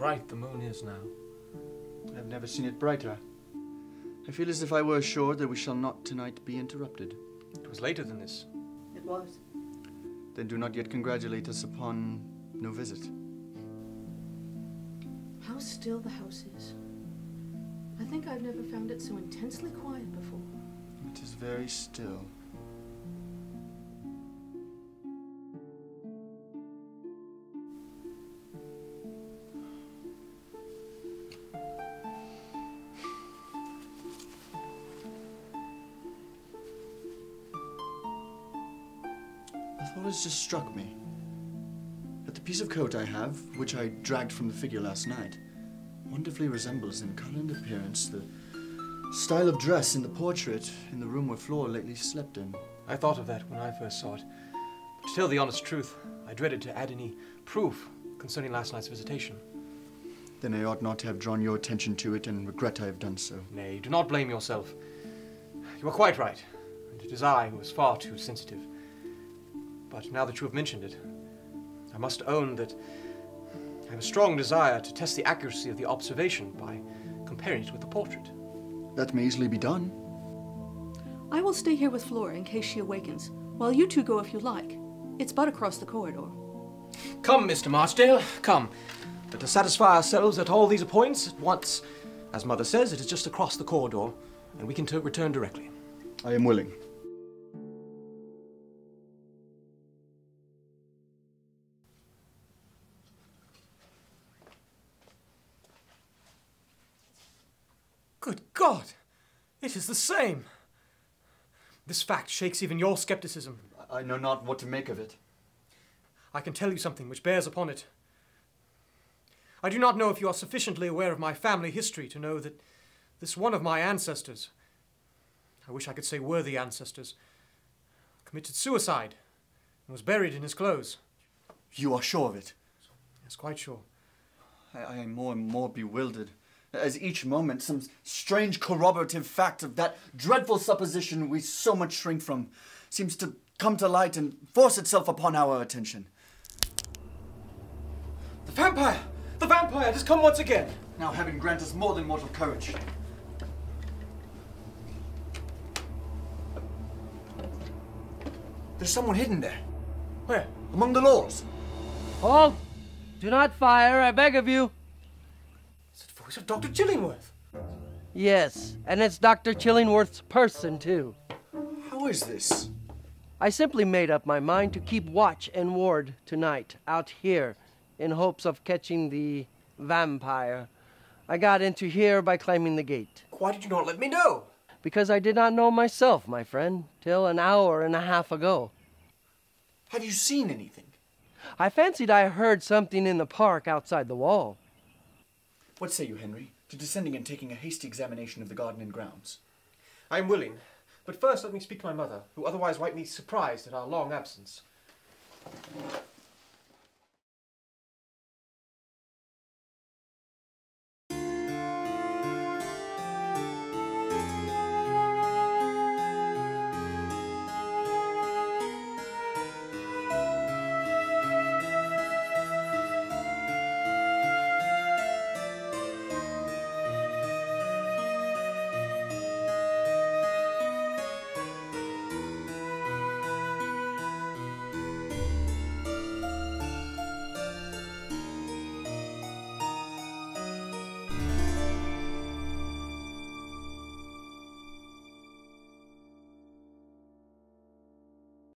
bright the moon is now. I've never seen it brighter. I feel as if I were assured that we shall not tonight be interrupted. It was later than this. It was. Then do not yet congratulate us upon no visit. How still the house is. I think I've never found it so intensely quiet before. It is very still. Thought has just struck me. That the piece of coat I have, which I dragged from the figure last night, wonderfully resembles in colour and appearance the style of dress in the portrait in the room where Flora lately slept in. I thought of that when I first saw it. But to tell the honest truth, I dreaded to add any proof concerning last night's visitation. Then I ought not to have drawn your attention to it and regret I have done so. Nay, do not blame yourself. You are quite right, and it is I who was far too sensitive. But now that you have mentioned it, I must own that I have a strong desire to test the accuracy of the observation by comparing it with the portrait. That may easily be done. I will stay here with Flora in case she awakens, while you two go if you like. It's but across the corridor. Come, Mr. Marchdale, come. Let us satisfy ourselves at all these points at once. As Mother says, it is just across the corridor, and we can return directly. I am willing. Good God! It is the same! This fact shakes even your skepticism. I know not what to make of it. I can tell you something which bears upon it. I do not know if you are sufficiently aware of my family history to know that this one of my ancestors, I wish I could say worthy ancestors, committed suicide and was buried in his clothes. You are sure of it? Yes, quite sure. I, I am more and more bewildered. As each moment, some strange corroborative fact of that dreadful supposition we so much shrink from seems to come to light and force itself upon our attention. The vampire! The vampire has come once again! Now, heaven grant us more than mortal courage. There's someone hidden there, Where? among the laws. Halt! Do not fire, I beg of you. It's the voice of Dr. Chillingworth. Yes, and it's Dr. Chillingworth's person, too. How is this? I simply made up my mind to keep watch and ward tonight out here in hopes of catching the vampire. I got into here by climbing the gate. Why did you not let me know? Because I did not know myself, my friend, till an hour and a half ago. Have you seen anything? I fancied I heard something in the park outside the wall. What say you, Henry, to descending and taking a hasty examination of the garden and grounds? I am willing, but first let me speak to my mother, who otherwise might be surprised at our long absence.